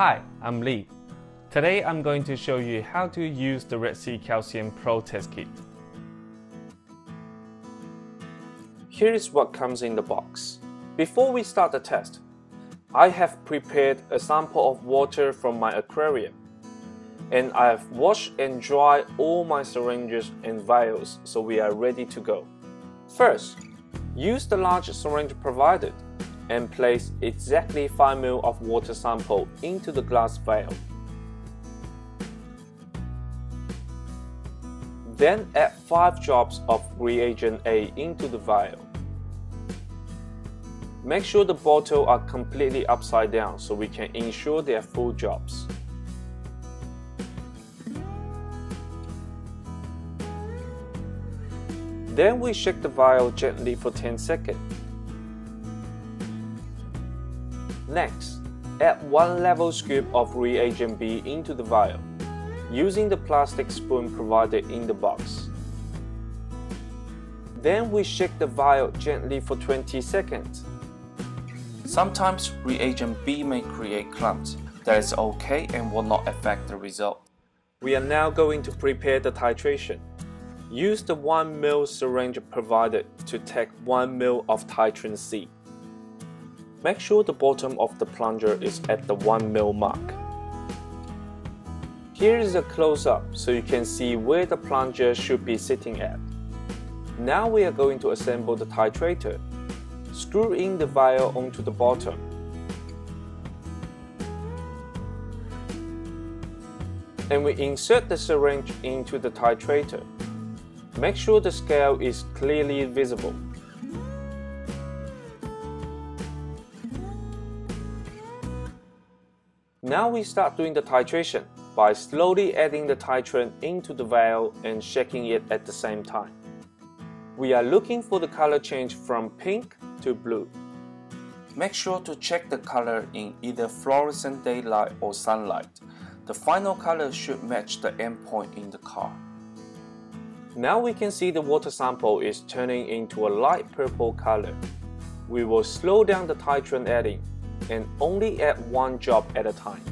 Hi, I'm Lee. Today I'm going to show you how to use the Red Sea Calcium Pro Test Kit. Here is what comes in the box. Before we start the test, I have prepared a sample of water from my aquarium and I have washed and dried all my syringes and vials so we are ready to go. First, use the large syringe provided and place exactly 5 ml of water sample into the glass vial. Then add 5 drops of reagent A into the vial. Make sure the bottle are completely upside down so we can ensure they are full drops. Then we shake the vial gently for 10 seconds. Next, add 1 level scoop of reagent B into the vial, using the plastic spoon provided in the box. Then we shake the vial gently for 20 seconds. Sometimes reagent B may create clumps. That is okay and will not affect the result. We are now going to prepare the titration. Use the 1 ml syringe provided to take 1 ml of Titrant C. Make sure the bottom of the plunger is at the 1 ml mark. Here is a close-up so you can see where the plunger should be sitting at. Now we are going to assemble the titrator. Screw in the vial onto the bottom. And we insert the syringe into the titrator. Make sure the scale is clearly visible. Now we start doing the titration by slowly adding the titrant into the vial and shaking it at the same time. We are looking for the color change from pink to blue. Make sure to check the color in either fluorescent daylight or sunlight. The final color should match the endpoint in the car. Now we can see the water sample is turning into a light purple color. We will slow down the titrant adding and only add one drop at a time.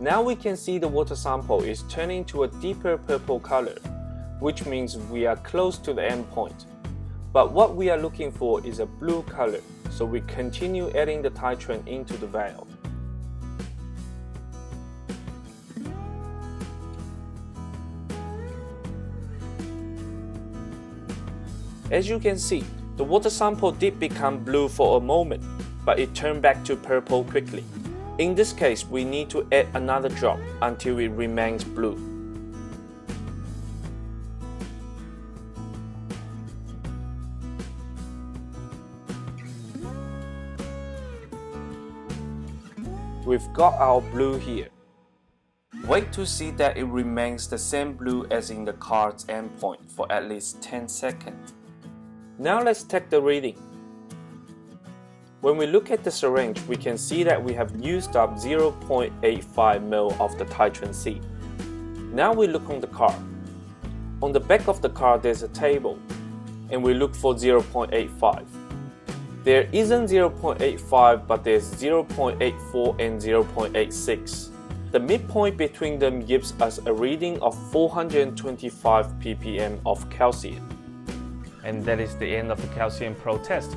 Now we can see the water sample is turning to a deeper purple color, which means we are close to the endpoint. But what we are looking for is a blue color, so we continue adding the titrant into the vial. As you can see, the water sample did become blue for a moment, but it turned back to purple quickly. In this case, we need to add another drop until it remains blue. We've got our blue here. Wait to see that it remains the same blue as in the card's endpoint for at least 10 seconds. Now let's take the reading. When we look at the syringe, we can see that we have used up 0.85 ml of the Titrant C. Now we look on the card. On the back of the card there's a table, and we look for 0.85. There isn't 0.85 but there's 0.84 and 0.86. The midpoint between them gives us a reading of 425 ppm of calcium. And that is the end of the Calcium Pro test.